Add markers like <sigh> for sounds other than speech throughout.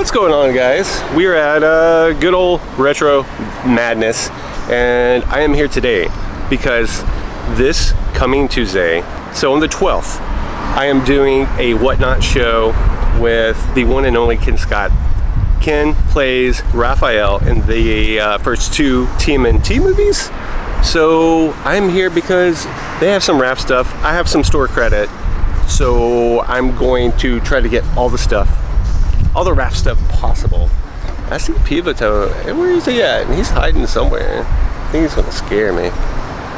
What's going on guys? We're at uh, good old Retro Madness and I am here today because this coming Tuesday, so on the 12th, I am doing a Whatnot show with the one and only Kenn Scott. Ken plays Raphael in the uh, first two TMNT movies. So I'm here because they have some rap stuff. I have some store credit. So I'm going to try to get all the stuff, all the rap stuff possible. I see Pivoto. Where is he at? He's hiding somewhere. I think he's gonna scare me.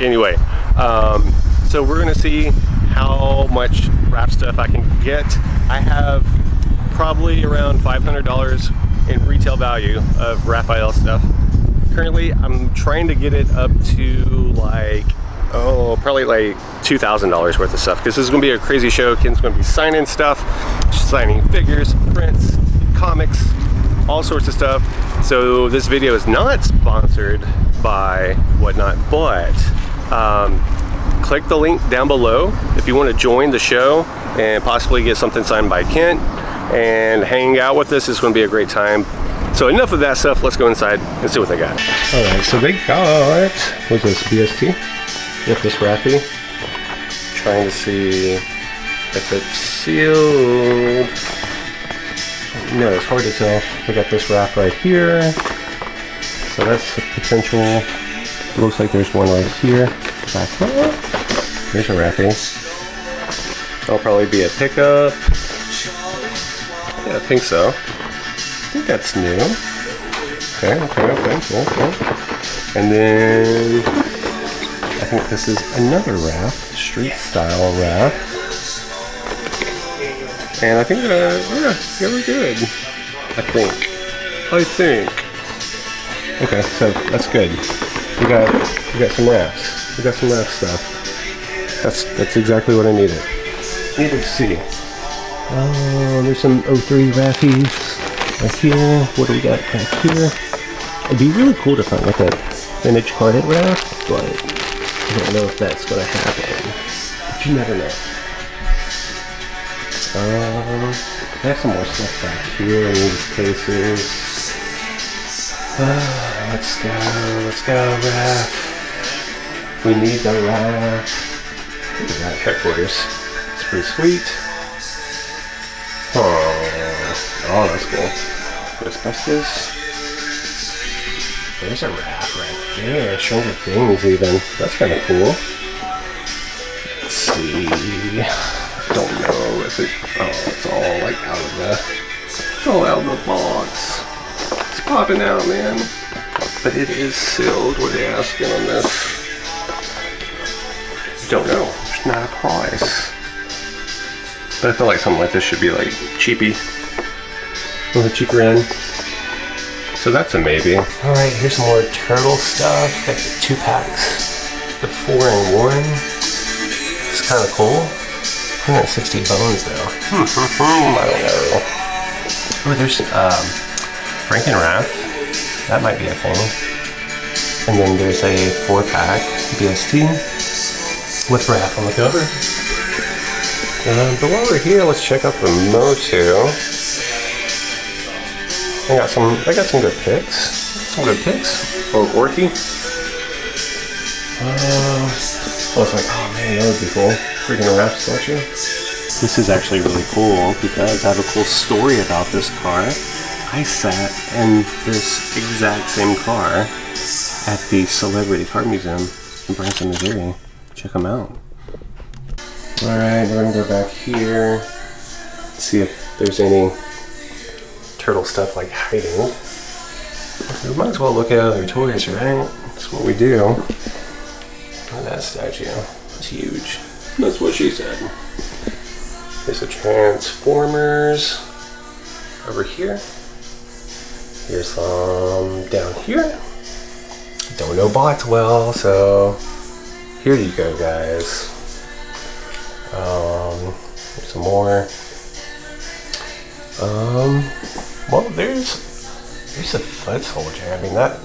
Anyway, um, so we're gonna see how much rap stuff I can get. I have probably around $500 in retail value of Raphael stuff. Currently, I'm trying to get it up to like, oh, probably like $2,000 worth of stuff because this is gonna be a crazy show. Kenn's gonna be signing stuff, signing figures, prints, all sorts of stuff. So this video is not sponsored by Whatnot, but um, click the link down below if you want to join the show and possibly get something signed by Kenn and hang out with us. It's going to be a great time. So enough of that stuff. Let's go inside and see what they got. All right, so they got what's this BST? Get this Raffy. Trying to see if it's sealed. No, it's hard to tell. I got this wrap right here. So that's a potential. Looks like there's one right here. Back up. Here's a Raffy. That'll probably be a pickup. Yeah, I think so. I think that's new. Okay, okay, okay, cool, cool. And then I think this is another wrap, street style wrap. And I think, uh, yeah, yeah, we're good. I think. I think. Okay, so that's good. We got, we got some wraps. We got some wrap stuff. That's that's exactly what I needed. Needed to see. Oh, there's some O3 Raffies right here. What do we got back here? It'd be really cool to find like a vintage carded wrap, but I don't know if that's gonna happen. But you never know. Um, I have some more stuff back here in these cases. Uh, let's go, let's go, Raph. We need the Raph. At that headquarters. It's pretty sweet. Oh, oh that's cool. Ghostbusters. There's a Raph right there. Stranger Things even. That's kind of cool. Let's see don't know if it, oh, it's all like out of the, it's all out of the box. It's popping out, man. But it is sealed. What are they asking on this? Don't know. There's not a price. But I feel like something like this should be like cheapy. On the cheaper end. So that's a maybe. Alright, here's some more turtle stuff. Got the two packs. The four and one. It's kind of cool. 160 bones though. <laughs> I don't know. Oh, there's um, Frankenraph. That might be a thing. And then there's a four pack BST with Raph on the cover. Uh, but while we're here, let's check out the Motu. I got some. I got some good picks. Some good picks. Oh, Orky. Uh, I was like, oh man, that would be cool freaking Raph statue. This is actually really cool because I have a cool story about this car. I sat in this exact same car at the Celebrity Car Museum in Branson, Missouri. Check them out. Alright, we're gonna go back here. See if there's any turtle stuff like hiding. We might as well look at other toys, right? That's what we do. Look at that statue. It's huge. That's what she said. There's the Transformers over here. Here's some down here. Don't know bots well, so here you go, guys. Um, some more. Um, well, there's there's a foot soldier. I mean that.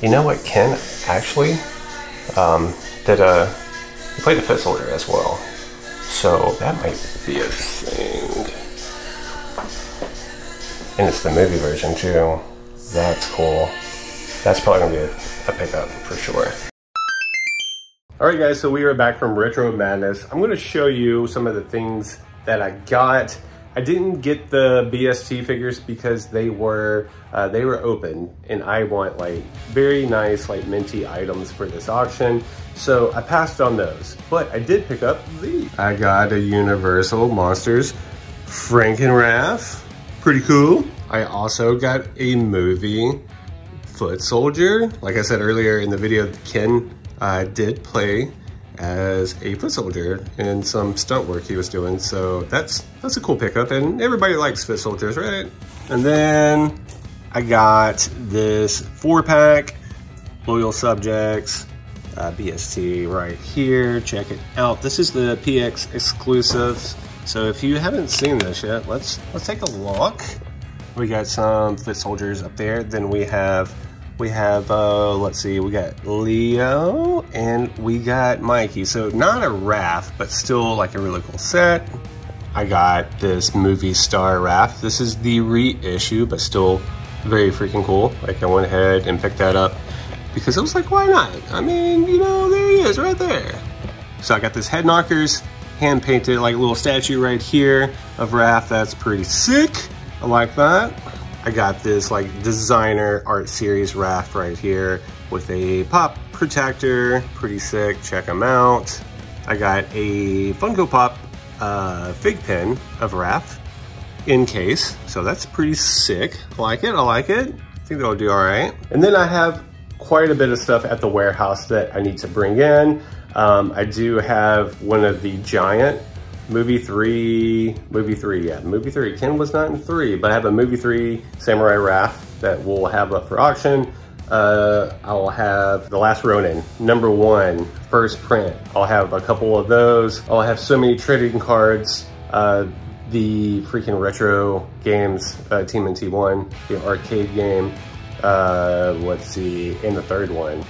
You know what? Kenn actually um, did a he played the foot soldier as well. So that might be a thing. And it's the movie version too. That's cool. That's probably gonna be a, a pickup for sure. All right guys, so we are back from Retro Madness. I'm gonna show you some of the things that I got. I didn't get the BST figures because they were uh, they were open and I want like very nice like minty items for this auction. So I passed on those, but I did pick up these. I got a Universal Monsters Frankenraph, pretty cool. I also got a movie Foot Soldier. Like I said earlier in the video, Kenn uh, did play as a foot soldier in some stunt work he was doing. So that's that's a cool pickup and everybody likes foot soldiers, right? And then I got this four pack, Loyal Subjects, uh, BST right here. Check it out. This is the PX exclusives. So if you haven't seen this yet, let's let's take a look. We got some foot soldiers up there. Then we have we have, uh, let's see, we got Leo and we got Mikey. So not a Raph, but still like a really cool set. I got this movie star Raph. This is the reissue, but still very freaking cool. Like I went ahead and picked that up because I was like, why not? I mean, you know, there he is right there. So I got this Head Knockers hand painted like a little statue right here of Raph. That's pretty sick. I like that. I got this like designer art series Raph right here with a pop protector, pretty sick, check them out. I got a Funko Pop uh, fig pin of Raph in case, so that's pretty sick. I like it, I like it. I think that'll do all right. And then I have quite a bit of stuff at the warehouse that I need to bring in. Um, I do have one of the giant movie three, movie three, yeah, movie three. Kenn was not in three, but I have a movie three Samurai Raph that we'll have up for auction. Uh, I'll have The Last Ronin, number one, first print. I'll have a couple of those. I'll have so many trading cards. Uh, the freaking retro games, uh, TMNT one, the arcade game. Uh, let's see, and the third one.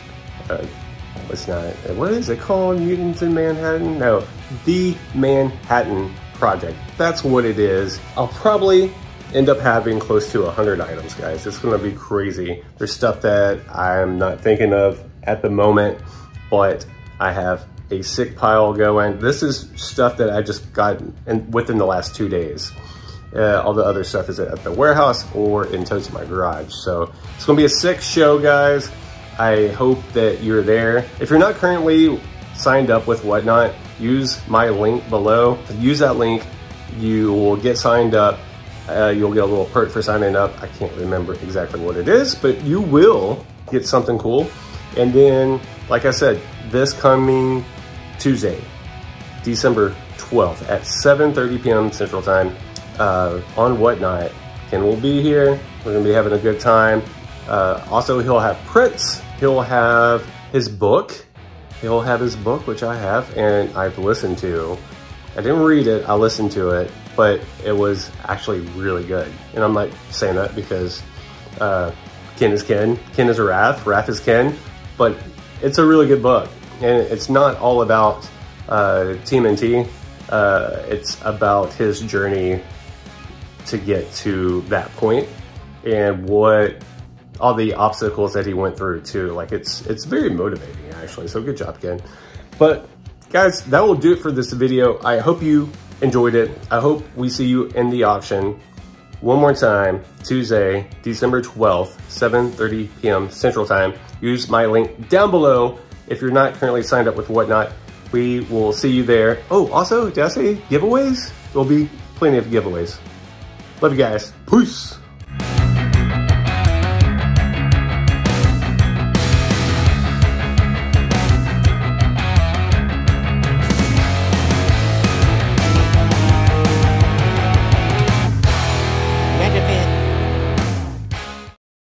It's not, what is it called? Mutants in Manhattan? No, The Manhattan Project. That's what it is. I'll probably end up having close to 100 items, guys. It's gonna be crazy. There's stuff that I'm not thinking of at the moment, but I have a sick pile going. This is stuff that I just got in, within the last two days. Uh, all the other stuff is at the warehouse or in totes in my garage. So it's gonna be a sick show, guys. I hope that you're there. If you're not currently signed up with Whatnot, use my link below. Use that link. You will get signed up. Uh, you'll get a little perk for signing up. I can't remember exactly what it is, but you will get something cool. And then, like I said, this coming Tuesday, December 12th at 7.30 p.m. Central Time uh, on Whatnot. Kenn will be here. We're gonna be having a good time. Uh, also, he'll have prints. He'll have his book. He'll have his book, which I have, and I've listened to. I didn't read it, I listened to it, but it was actually really good. And I'm not saying that because uh, Kenn is Kenn, Kenn is Raph, Raph is Kenn, but it's a really good book. And it's not all about uh, TMNT, uh, it's about his journey to get to that point and what all the obstacles that he went through too. Like it's it's very motivating actually. So good job, Kenn. But guys, that will do it for this video. I hope you enjoyed it. I hope we see you in the auction one more time, Tuesday, December 12th, 7.30 p.m. Central Time. Use my link down below if you're not currently signed up with Whatnot. We will see you there. Oh, also, did I say giveaways? There'll be plenty of giveaways. Love you guys. Peace.